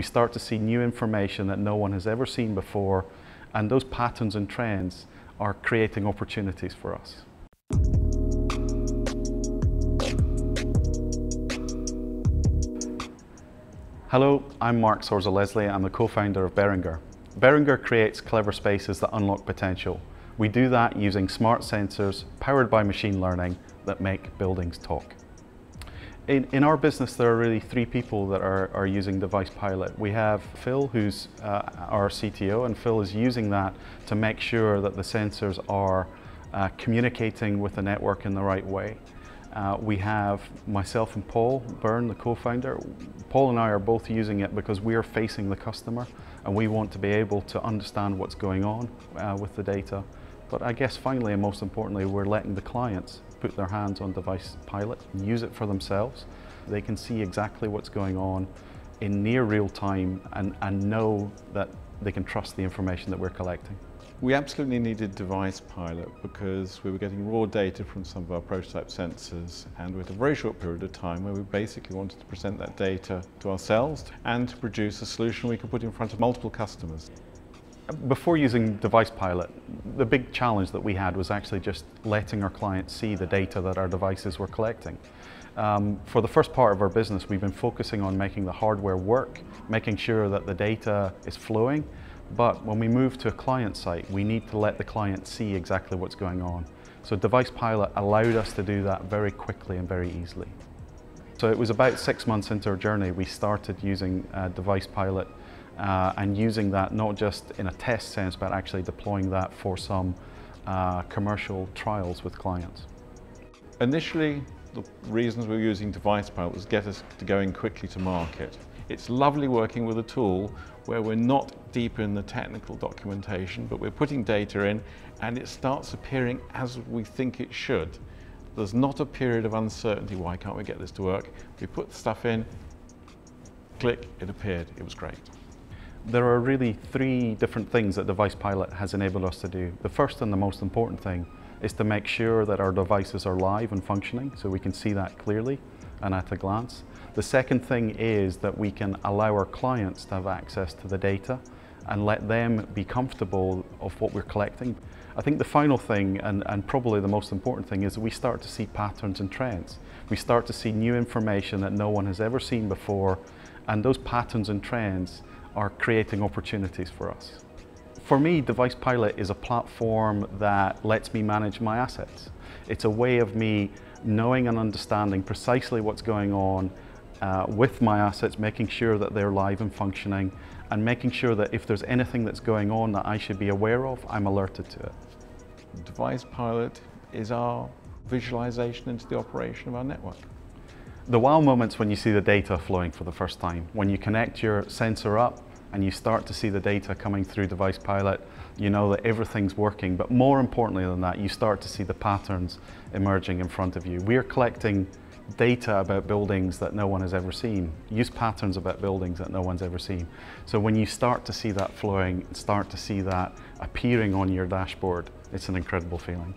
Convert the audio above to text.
we start to see new information that no one has ever seen before, and those patterns and trends are creating opportunities for us. Hello, I'm Mark Sorsa Leslie. I'm the co-founder of Beringar. Beringar creates clever spaces that unlock potential. We do that using smart sensors powered by machine learning that make buildings talk. In, in our business, there are really three people that are, are using Device Pilot. We have Phil, who's uh, our CTO, and Phil is using that to make sure that the sensors are uh, communicating with the network in the right way. Uh, we have myself and Paul Byrne, the co-founder. Paul and I are both using it because we are facing the customer and we want to be able to understand what's going on uh, with the data. But I guess finally and most importantly, we're letting the clients put their hands on Device Pilot and use it for themselves. They can see exactly what's going on in near real time and, and know that they can trust the information that we're collecting. We absolutely needed Device Pilot because we were getting raw data from some of our prototype sensors and had a very short period of time where we basically wanted to present that data to ourselves and to produce a solution we could put in front of multiple customers. Before using Device Pilot, the big challenge that we had was actually just letting our clients see the data that our devices were collecting. Um, for the first part of our business, we've been focusing on making the hardware work, making sure that the data is flowing, but when we move to a client site, we need to let the client see exactly what's going on. So Device Pilot allowed us to do that very quickly and very easily. So it was about six months into our journey, we started using uh, Device Pilot uh, and using that not just in a test sense, but actually deploying that for some uh, commercial trials with clients. Initially, the reasons we were using Device Pilot was get us to going quickly to market. It's lovely working with a tool where we're not deep in the technical documentation, but we're putting data in and it starts appearing as we think it should. There's not a period of uncertainty, why can't we get this to work? We put stuff in, click, it appeared, it was great. There are really three different things that the Device Pilot has enabled us to do. The first and the most important thing is to make sure that our devices are live and functioning so we can see that clearly and at a glance. The second thing is that we can allow our clients to have access to the data and let them be comfortable of what we're collecting. I think the final thing, and, and probably the most important thing, is we start to see patterns and trends. We start to see new information that no one has ever seen before, and those patterns and trends are creating opportunities for us. For me, Device Pilot is a platform that lets me manage my assets. It's a way of me knowing and understanding precisely what's going on uh, with my assets, making sure that they're live and functioning, and making sure that if there's anything that's going on that I should be aware of, I'm alerted to it. Device Pilot is our visualization into the operation of our network. The wow moments when you see the data flowing for the first time, when you connect your sensor up and you start to see the data coming through Device Pilot, you know that everything's working. But more importantly than that, you start to see the patterns emerging in front of you. We are collecting data about buildings that no one has ever seen, use patterns about buildings that no one's ever seen. So when you start to see that flowing, start to see that appearing on your dashboard, it's an incredible feeling.